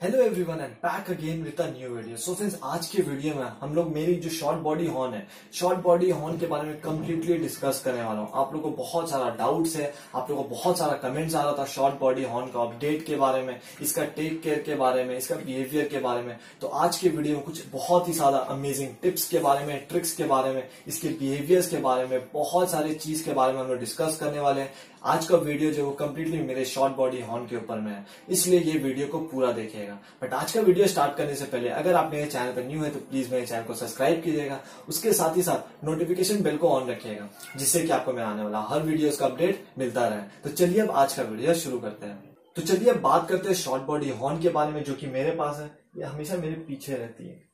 Hello everyone and back again with a new video so friends आज के video में हम लोग मेरी जो शॉर्ट बॉडी हॉर्न है शॉर्ट बॉडी हॉर्न के बारे में कंप्लीटली डिस्कस करने वाला हूँ। आप लोग को बहुत सारा डाउट्स है, आप लोग को बहुत सारा कमेंट्स आ रहा था शॉर्ट बॉडी हॉर्न का अपडेट के बारे में, इसका टेक केयर के बारे में, इसका बिहेवियर के बारे में। तो आज के वीडियो में कुछ बहुत ही ज़्यादा अमेजिंग टिप्स के बारे में ट्रिक्स के बारे में, इसके बिहेवियर्स के बारे में, बहुत सारी चीज़ के बारे में हम लोग डिस्कस करने वाले हैं। आज का वीडियो जो कम्प्लीटली मेरे शॉर्ट बॉडी हॉर्न के ऊपर में है, इसलिए ये वीडियो को पूरा देखेगा बट आज का वीडियो स्टार्ट करने से पहले, अगर आप मेरे चैनल पर न्यू है तो प्लीज़ मेरे चैनल को सब्सक्राइब कीजिएगा। उसके साथ ही साथ नोटिफिकेशन बेल को ऑन रखिएगा, जिससे कि आपको मेरा आने वाला हर वीडियो का अपडेट मिलता रहे। तो चलिए अब आज का वीडियो शुरू करते हैं। तो चलिए अब बात करते हैं शॉर्ट बॉडी हॉर्न के बारे में, जो कि मेरे पास है। ये हमेशा मेरे पीछे रहती है।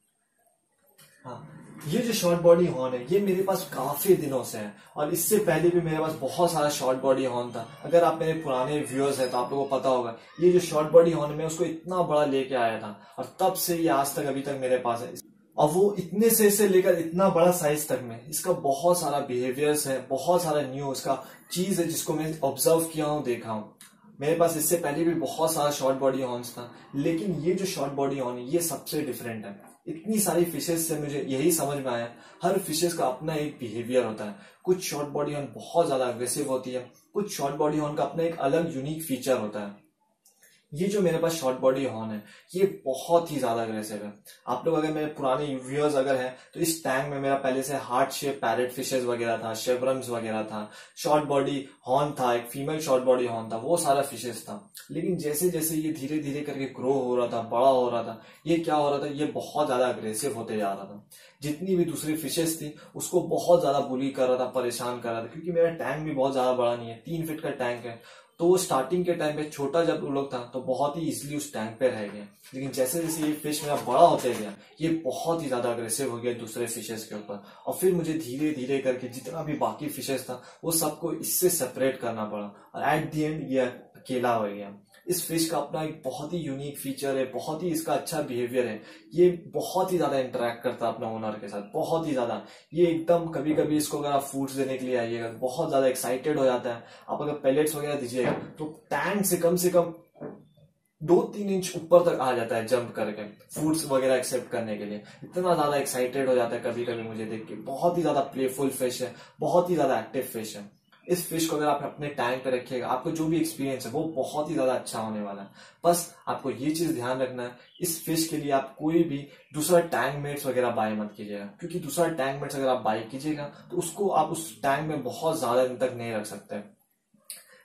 हाँ। ये जो शॉर्ट बॉडी हॉर्न है, ये मेरे पास काफ़ी दिनों से है। और इससे पहले भी मेरे पास बहुत सारा शॉर्ट बॉडी हॉर्न था। अगर आप मेरे पुराने व्यूअर्स हैं तो आप लोगों को पता होगा, ये जो शॉर्ट बॉडी हॉर्न मैं उसको इतना बड़ा लेके आया था। और तब से ये आज तक अभी तक मेरे पास है। और वो इतने से से लेकर इतना बड़ा साइज़ तक में, इसका बहुत सारा बिहेवियर्स है, बहुत सारा न्यू इसका चीज़ है जिसको मैं ऑब्ज़र्व किया हूँ, देखा हूँ। मेरे पास इससे पहले भी बहुत सारा शॉर्ट बॉडी हॉर्न्स था। लेकिन ये जो शॉर्ट बॉडी हॉर्न है, ये सबसे डिफरेंट है। इतनी सारी फिशेस से मुझे यही समझ में आया। हर फिशेस का अपना एक बिहेवियर होता है। कुछ शॉर्ट बॉडी हॉर्न बहुत ज़्यादा अग्रेसिव होती है। कुछ शॉर्ट बॉडी हॉर्न का अपना एक अलग यूनिक फीचर होता है। ये जो मेरे पास शॉर्ट बॉडी हॉर्न है, ये बहुत ही ज़्यादा अग्रेसिव है। आप लोग अगर मेरे पुराने व्यूअर्स अगर हैं तो इस टैंक में मेरा पहले से हार्ट शेप पैरेट फिशेज वगैरह था शेवरम्स वगैरह था। शॉर्ट बॉडी हॉर्न था, एक फीमेल शॉर्ट बॉडी हॉर्न था, वो सारा फिशेज था। लेकिन जैसे जैसे ये धीरे धीरे करके ग्रो हो रहा था, बड़ा हो रहा था, ये क्या हो रहा था, ये बहुत ज़्यादा अग्रेसिव होते जा रहा था। जितनी भी दूसरी फिशेज थी, उसको बहुत ज़्यादा बुली कर रहा था, परेशान कर रहा था, क्योंकि मेरा टैंक भी बहुत ज़्यादा बड़ा नहीं है, तीन फिट का टैंक है। तो वो स्टार्टिंग के टाइम पे छोटा जब लोग था तो बहुत ही इजिली उस टैंक पे रह गया लेकिन जैसे जैसे ये फ़िश मेरा बड़ा होते गया, ये बहुत ही ज़्यादा अग्रेसिव हो गया दूसरे फिशेस के ऊपर। और फिर मुझे धीरे धीरे करके जितना भी बाकी फिशेस था, वो सबको इससे सेपरेट करना पड़ा। और एट दी एंड ये अकेला हो गया। इस फ़िश का अपना एक बहुत ही यूनिक फीचर है, बहुत ही इसका अच्छा बिहेवियर है। ये बहुत ही ज़्यादा इंटरेक्ट करता है अपने ओनर के साथ, बहुत ही ज़्यादा। ये एकदम कभी कभी इसको अगर आप फूड्स देने के लिए आइएगा, बहुत ज़्यादा एक्साइटेड हो जाता है। आप अगर पेलेट्स वगैरह दीजिएगा तो टैंक से कम से कम दो तीन इंच ऊपर तक आ जाता है जंप करके फूड्स वगैरह एक्सेप्ट करने के लिए। इतना ज़्यादा एक्साइटेड हो जाता है कभी कभी मुझे देख के। बहुत ही ज़्यादा प्लेफुल फ़िश है, बहुत ही ज़्यादा एक्टिव फ़िश है। इस फ़िश को अगर आप अपने टैंक पे रखिएगा, आपको जो भी एक्सपीरियंस है, वो बहुत ही ज़्यादा अच्छा होने वाला है। बस आपको ये चीज़ ध्यान रखना है, इस फ़िश के लिए आप कोई भी दूसरा टैंक मेट्स वगैरह बाय मत कीजिएगा, क्योंकि दूसरा टैंक मेट्स अगर आप बाय कीजिएगा तो उसको आप उस टैंक में बहुत ज़्यादा दिन तक नहीं रख सकते।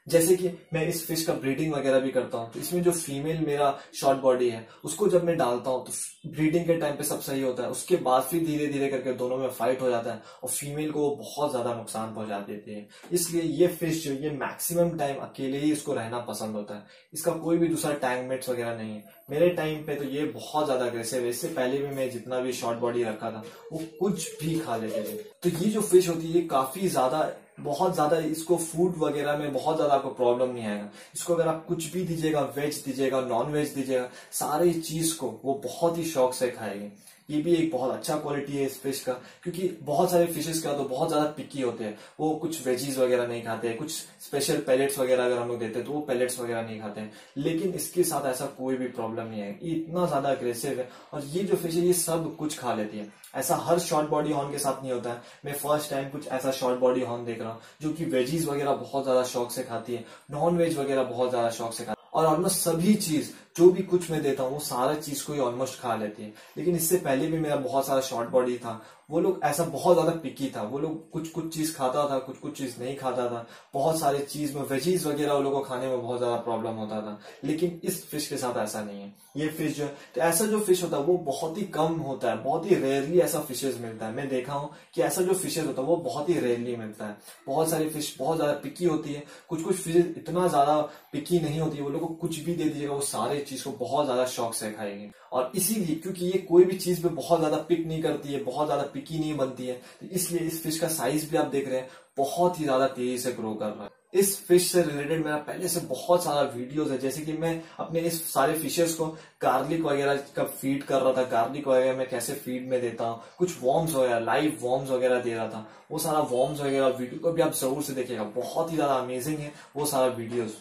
जैसे कि मैं इस फ़िश का ब्रीडिंग वगैरह भी करता हूँ तो इसमें जो फीमेल मेरा शॉर्ट बॉडी है, उसको जब मैं डालता हूँ तो ब्रीडिंग के टाइम पे सब सही होता है। उसके बाद फिर धीरे धीरे करके दोनों में फाइट हो जाता है और फीमेल को बहुत ज़्यादा नुकसान पहुँचा देती है। इसलिए ये फ़िश जो, ये मैक्सिमम टाइम अकेले ही इसको रहना पसंद होता है। इसका कोई भी दूसरा टैंक मेट्स वगैरह नहीं है। मेरे टाइम पे तो ये बहुत ज़्यादा अग्रेसिव है। इससे पहले भी मैं जितना भी शॉर्ट बॉडी रखा था, वो कुछ भी खा लेते थे। तो ये जो फ़िश होती है, ये काफ़ी ज़्यादा बहुत ज़्यादा इसको फ़ूड वगैरह में बहुत ज़्यादा आपको प्रॉब्लम नहीं आएगा। इसको अगर आप कुछ भी दीजिएगा वेज दीजिएगा नॉन वेज दीजिएगा, सारी चीज़ को वो बहुत ही शौक से खाएगी। ये भी एक बहुत अच्छा क्वालिटी है इस फ़िश का, क्योंकि बहुत सारे फिशेस का तो बहुत ज़्यादा पिकी होते हैं। वो कुछ वेजीज वगैरह नहीं खाते हैं, कुछ स्पेशल पैलेट्स वगैरह अगर हम लोग देते हैं तो वो पैलेट्स वगैरह नहीं खाते हैं। लेकिन इसके साथ ऐसा कोई भी प्रॉब्लम नहीं है। ये इतना ज़्यादा अग्रेसिव है, और ये जो फ़िश है, ये सब कुछ खा लेती है। ऐसा हर शॉर्ट बॉडी हॉर्न के साथ नहीं होता है। मैं फ़र्स्ट टाइम कुछ ऐसा शॉर्ट बॉडी हॉर्न देख रहा हूँ, जो कि वेजीज वगैरह बहुत ज़्यादा शौक से खाती है नॉन वेज वगैरह बहुत ज़्यादा शौक से खाती है। और ऑलमोस्ट सभी चीज़, जो भी कुछ मैं देता हूँ, वो सारा चीज़ को ही ऑलमोस्ट खा लेती है। लेकिन इससे पहले भी मेरा बहुत सारा शॉर्ट बॉडी था वो लोग ऐसा बहुत ज़्यादा पिकी था। वो लोग कुछ कुछ चीज़ खाता था कुछ कुछ चीज़ नहीं खाता था। बहुत सारे चीज़ में वेजीज वगैरह वो लोगों को खाने में बहुत ज़्यादा प्रॉब्लम होता था। लेकिन इस फ़िश के साथ ऐसा नहीं है। ये फ़िश जो है तो ऐसा जो फ़िश होता है, वो बहुत ही कम होता है। बहुत ही रेयरली ऐसा फिशेज मिलता है। मैं देखा हूँ कि ऐसा जो फिशेज होता है, वो बहुत ही रेयरली मिलता है। बहुत सारी फ़िश बहुत ज़्यादा पिकी होती है। कुछ कुछ फिशेज इतना ज़्यादा पिकी नहीं होती है। वो लोग को कुछ भी दे दीजिएगा, वो सारे चीज़ को बहुत ज़्यादा शौक से खाएँगे। और इसीलिए, क्योंकि ये कोई भी चीज़ पे बहुत ज़्यादा पिक नहीं करती है, बहुत ज़्यादा पिकी नहीं बनती है। तो इसलिए इस फ़िश का साइज़ भी आप देख रहे हैं, बहुत ही ज़्यादा तेज़ी से ग्रो कर रहा है। इस फ़िश से रिलेटेड मेरा पहले से बहुत सारा वीडियोस है, जैसे कि मैं अपने इस सारे फिशेस को गार्लिक वगैरह का फ़ीड कर रहा था। गार्लिक वगैरह मैं कैसे फ़ीड में देता हूँ? कुछ वॉर्म्स वगैरह लाइव वॉर्म्स वगैरह दे रहा था। वो सारा वॉर्म्स वगैरह वीडियो को भी आप ज़रूर से देखिएगा। बहुत ही ज़्यादा अमेजिंग है वो सारा वीडियोस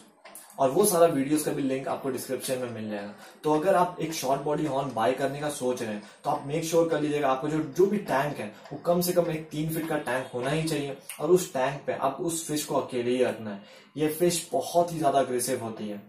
और वो सारा वीडियोस का भी लिंक आपको डिस्क्रिप्शन में मिल जाएगा। तो अगर आप एक शॉर्ट बॉडी हॉर्न बाय करने का सोच रहे हैं तो आप मेक श्योर sure कर लीजिएगा, आपको जो जो भी टैंक है, वो कम से कम एक तीन फीट का टैंक होना ही चाहिए और उस टैंक पे आपको उस फ़िश को अकेले ही रखना है। ये फ़िश बहुत ही ज़्यादा अग्रेसिव होती है।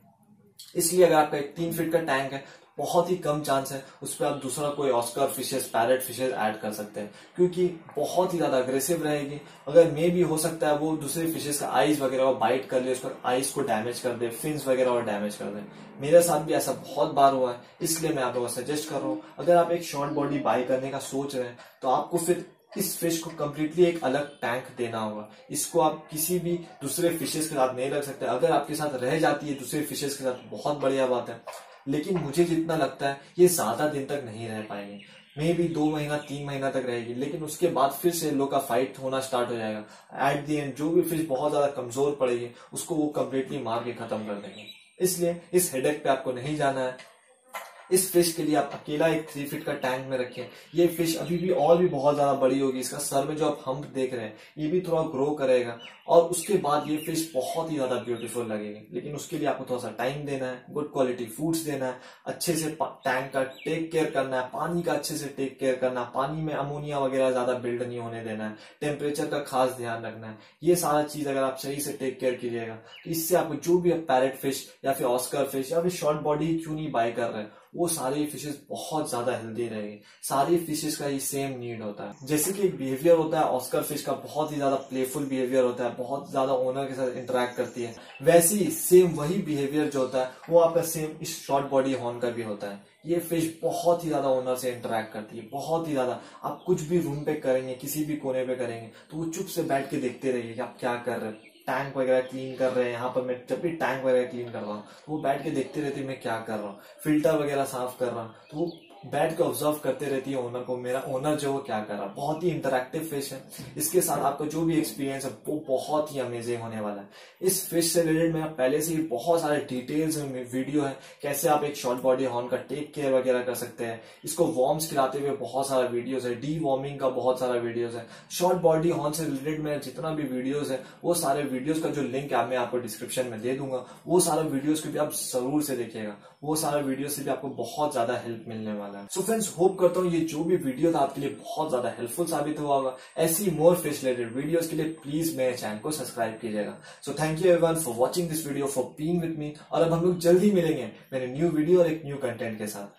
इसलिए अगर आपका एक तीन फीट का टैंक है बहुत ही कम चांस है, उस पर आप दूसरा कोई oscar fishes parrot fishes add कर सकते हैं। क्योंकि बहुत ही ज़्यादा अग्रेसिव रहेगी। अगर मे भी हो सकता है वो दूसरे फिशेस का आइस वगैरह को बाइट कर ले उसका आइस को डैमेज कर दे फिन्स वगैरह और डैमेज कर दे। मेरे साथ भी ऐसा बहुत बार हुआ है, इसलिए मैं आप लोगों को सजेस्ट कर रहा हूँ। अगर आप एक शॉर्ट बॉडी बाई करने का सोच रहे हैं तो आपको फिर इस फ़िश को कम्प्लीटली एक अलग टैंक देना होगा। इसको आप किसी भी दूसरे फिशेस के साथ नहीं रख सकते। अगर आपके साथ रह जाती है दूसरे फिशेस के साथ, बहुत बढ़िया बात है। लेकिन मुझे जितना लगता है, ये ज़्यादा दिन तक नहीं रह पाएँगे। मे भी दो महीना, तीन महीना तक रहेगी, लेकिन उसके बाद फिर से लोग का फाइट होना स्टार्ट हो जाएगा। एट दी एंड जो भी फ़िश बहुत ज़्यादा कमज़ोर पड़ेगी, उसको वो कम्प्लीटली मार के खत्म कर देंगे। इसलिए इस हेडेक पे आपको नहीं जाना है। इस फ़िश के लिए आप अकेला एक थ्री फीट का टैंक में रखें। ये फ़िश अभी भी और भी बहुत ज़्यादा बड़ी होगी। इसका सर में जो आप हम्प देख रहे हैं, ये भी थोड़ा ग्रो करेगा। और उसके बाद ये फ़िश बहुत ही ज़्यादा ब्यूटीफुल लगेगी। लेकिन उसके लिए आपको थोड़ा सा टाइम देना है गुड क्वालिटी फूड्स देना है, अच्छे से टैंक का टेक केयर करना है, पानी का अच्छे से टेक केयर करना है, पानी में अमोनिया वगैरह ज़्यादा बिल्ड नहीं होने देना है टेम्परेचर का खास ध्यान रखना है। ये सारा चीज़ अगर आप सही से टेक केयर कीजिएगा तो इससे आपको जो भी पैरेट फ़िश या फिर ऑस्कर फ़िश या फिर शॉर्ट बॉडी क्यों नहीं बाय कर रहे हैं वो सारी फिशेस बहुत ज़्यादा हेल्दी रहेगी। सारी फिशेस का ही सेम नीड होता है। जैसे कि बिहेवियर होता है ऑस्कर फ़िश का बहुत ही ज़्यादा प्लेफुल बिहेवियर होता है, बहुत ज़्यादा ओनर के साथ इंटरेक्ट करती है। वैसे ही सेम वही बिहेवियर जो होता है, वो आपका सेम इस शॉर्ट बॉडी हॉर्न का भी होता है। ये फ़िश बहुत ही ज़्यादा ओनर से इंटरेक्ट करती है, बहुत ही ज़्यादा। आप कुछ भी रूम पे करेंगे, किसी भी कोने पे करेंगे तो वो चुप से बैठ के देखते रहिए कि आप क्या कर रहे हैं। टैंक वगैरह क्लीन कर रहे हैं, यहाँ पर मैं जब भी टैंक वगैरह क्लीन कर रहा हूँ तो वो बैठ के देखते रहते मैं क्या कर रहा हूँ। फ़िल्टर वगैरह साफ़ कर रहा हूँ तो वो बैठ के ऑब्ज़र्व करते रहती है ओनर को, मेरा ओनर जो वो क्या कर रहा है? बहुत ही इंटरेक्टिव फ़िश है। इसके साथ आपका जो भी एक्सपीरियंस है, वो बहुत ही अमेजिंग होने वाला है। इस फ़िश से रिलेटेड मेरा पहले से ही बहुत सारे डिटेल्स में वीडियो है, कैसे आप एक शॉर्ट बॉडी हॉर्न का टेक केयर वगैरह कर सकते हैं। इसको वॉर्म्स खिलाते हुए बहुत सारा वीडियोज़ है डी वार्मिंग का बहुत सारा वीडियोज़ है। शॉर्ट बॉडी हॉर्न से रिलेटेड मेरा जितना भी वीडियोज़ है, वो सारे वीडियोस का जो लिंक है मैं आपको डिस्क्रिप्शन में दे दूँगा, वो सारे वीडियोज़ को भी आप ज़रूर से देखिएगा। वो सारा वीडियो से भी आपको बहुत ज़्यादा हेल्प मिलने वाला है। सो फ्रेंड्स होप करता हूँ ये जो भी वीडियो था आपके लिए बहुत ज़्यादा हेल्पफुल साबित हुआ होगा। ऐसी मोर फ़िश रिलेटेड वीडियोस के लिए प्लीज़ मेरे चैनल को सब्सक्राइब कीजिएगा। So thank you everyone for watching this video for being with me और अब हम लोग जल्दी मिलेंगे मेरे न्यू वीडियो और एक न्यू कंटेंट के साथ।